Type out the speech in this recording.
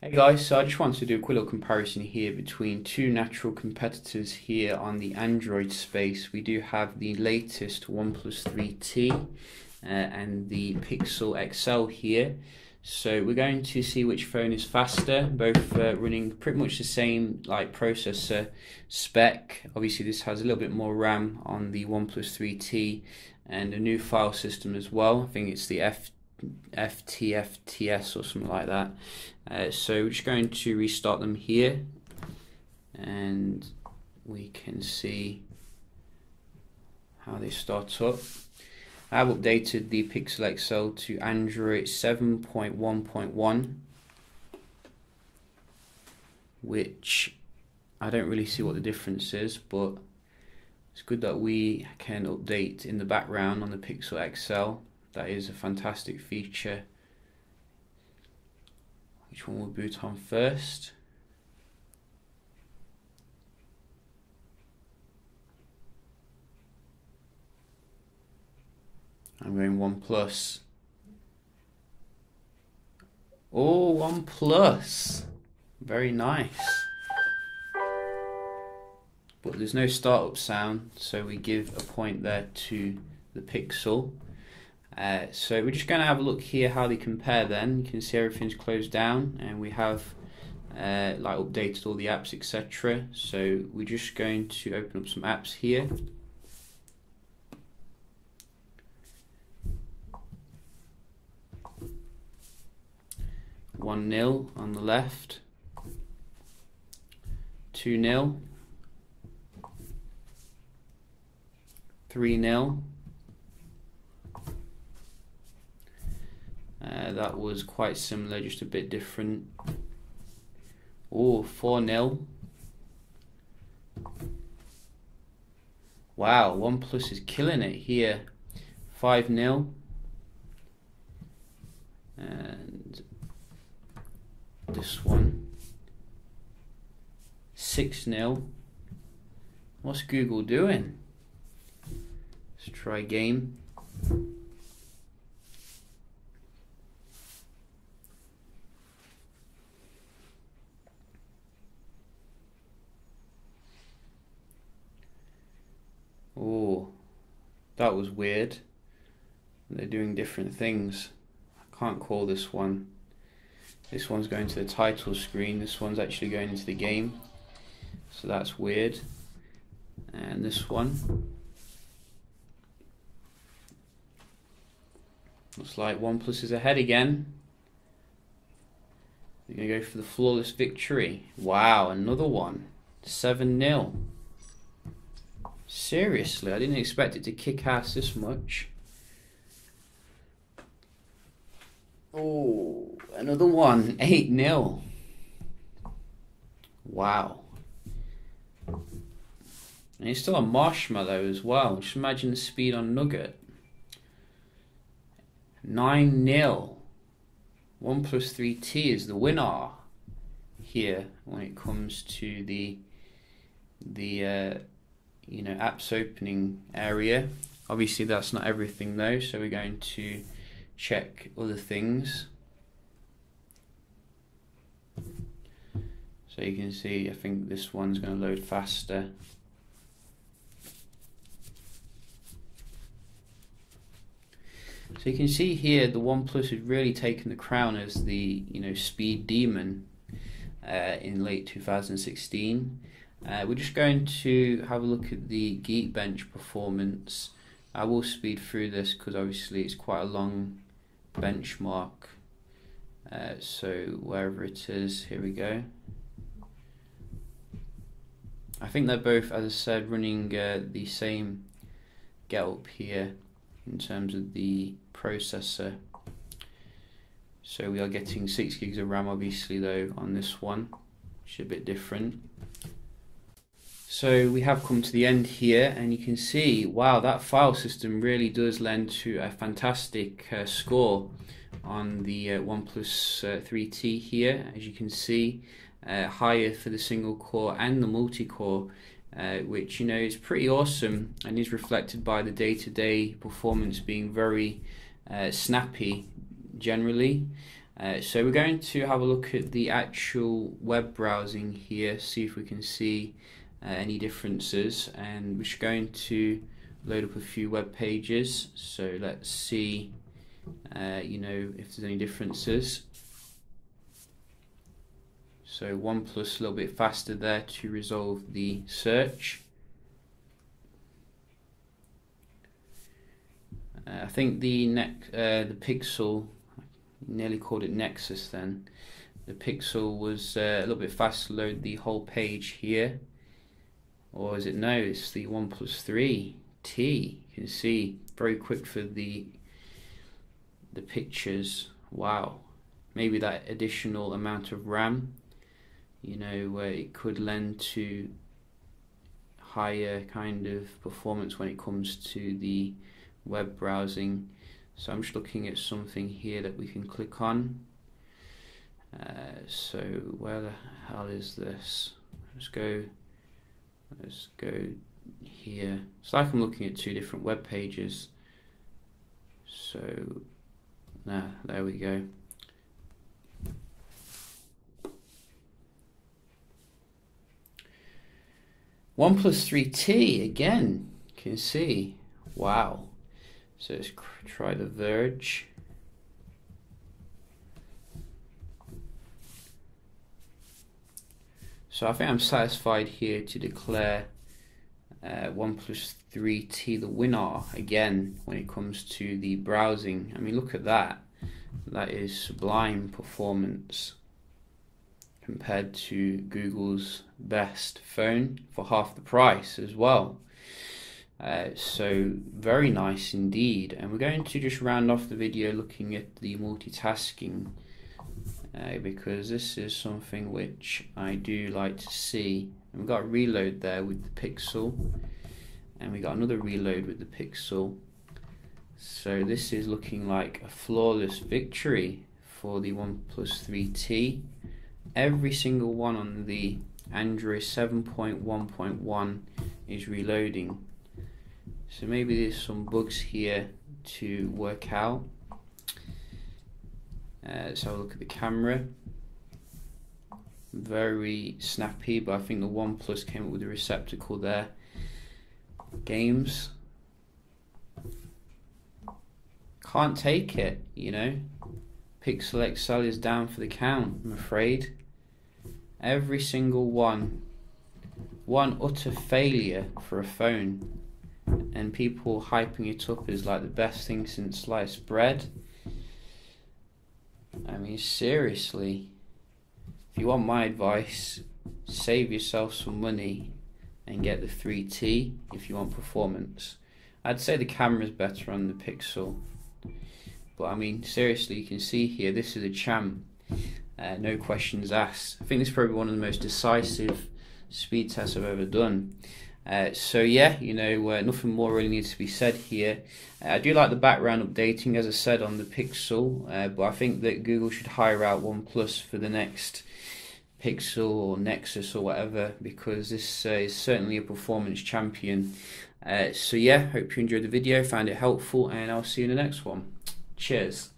Hey guys, so I just wanted to do a quick little comparison here between two natural competitors here on the Android space. We do have the latest OnePlus 3T uh, and the Pixel XL here. So we're going to see which phone is faster, both uh, running pretty much the same like processor spec. Obviously this has a little bit more RAM on the OnePlus 3T and a new file system as well. I think it's the F FTFTS or something like that. Uh, so we're just going to restart them here and we can see how they start up. I've updated the Pixel XL to Android 7.1.1 which I don't really see what the difference is but it's good that we can update in the background on the Pixel XL that is a fantastic feature. Which one will boot on first? I'm going OnePlus. Oh, OnePlus. Very nice. But there's no startup sound, so we give a point there to the pixel. Uh, so we're just going to have a look here how they compare then. You can see everything's closed down and we have uh, like updated all the apps etc. So we're just going to open up some apps here. One nil on the left, two nil. three nil. there that was quite similar, just a bit different. Oh, 4 0. Wow, OnePlus is killing it here. 5 0. And this one. 6 0. What's Google doing? Let's try game. That was weird. They're doing different things. I can't call this one. This one's going to the title screen. This one's actually going into the game. So that's weird. And this one. Looks like OnePlus is ahead again. They're going to go for the flawless victory. Wow, another one. 7 0. Seriously, I didn't expect it to kick ass this much. Oh, another one. 8 0. Wow. And it's still a marshmallow as well. Just imagine the speed on Nougat. 9 0. 1 3T is the winner here when it comes to the the uh, you know apps opening area. Obviously that's not everything though so we're going to check other things. So you can see I think this one's going to load faster. So you can see here the OnePlus has really taken the crown as the you know speed demon uh, in late 2016. Uh, we're just going to have a look at the Geekbench performance. I will speed through this because obviously it's quite a long benchmark. Uh, so wherever it is, here we go. I think they're both, as I said, running uh, the same get up here in terms of the processor. So we are getting 6 gigs of RAM obviously though on this one, which is a bit different. So we have come to the end here and you can see, wow, that file system really does lend to a fantastic uh, score on the uh, OnePlus uh, 3T here. As you can see, uh, higher for the single core and the multi-core, uh, which, you know, is pretty awesome and is reflected by the day-to-day -day performance being very uh, snappy generally. Uh, so we're going to have a look at the actual web browsing here, see if we can see uh, any differences and we're just going to load up a few web pages. So let's see uh, you know if there's any differences. So OnePlus a little bit faster there to resolve the search. Uh, I think the next uh, the Pixel nearly called it Nexus then. The Pixel was uh, a little bit faster to load the whole page here or is it? No it's the OnePlus 3 T. You can see very quick for the the pictures. Wow. Maybe that additional amount of RAM you know it could lend to higher kind of performance when it comes to the web browsing. So I'm just looking at something here that we can click on. Uh, so where the hell is this? Let's go let's go here. It's like I'm looking at two different web pages. So now there we go. One 3T again. Can see. Wow. So let's try the Verge So I think I'm satisfied here to declare uh, OnePlus 3T the winner again when it comes to the browsing. I mean, look at that. That is sublime performance compared to Google's best phone for half the price as well. Uh, so very nice indeed and we're going to just round off the video looking at the multitasking uh, because this is something which I do like to see. And we've got a reload there with the Pixel, and we got another reload with the Pixel. So this is looking like a flawless victory for the OnePlus 3T. Every single one on the Android 7.1.1 is reloading. So maybe there's some bugs here to work out. Uh, let's look at the camera. Very snappy, but I think the OnePlus came up with a receptacle there. Games. Can't take it, you know. Pixel XL is down for the count, I'm afraid. Every single one. One utter failure for a phone. And people hyping it up is like the best thing since sliced bread. I mean, seriously, if you want my advice, save yourself some money and get the 3T if you want performance. I'd say the camera's better on the Pixel, but I mean, seriously, you can see here this is a champ. Uh, no questions asked. I think this is probably one of the most decisive speed tests I've ever done. Uh, so yeah, you know, uh, nothing more really needs to be said here. Uh, I do like the background updating, as I said on the Pixel, uh, but I think that Google should hire out OnePlus for the next Pixel or Nexus or whatever, because this uh, is certainly a performance champion. so yeah, hope you enjoyed the video, found it helpful, and I'll see you in the next one. Cheers.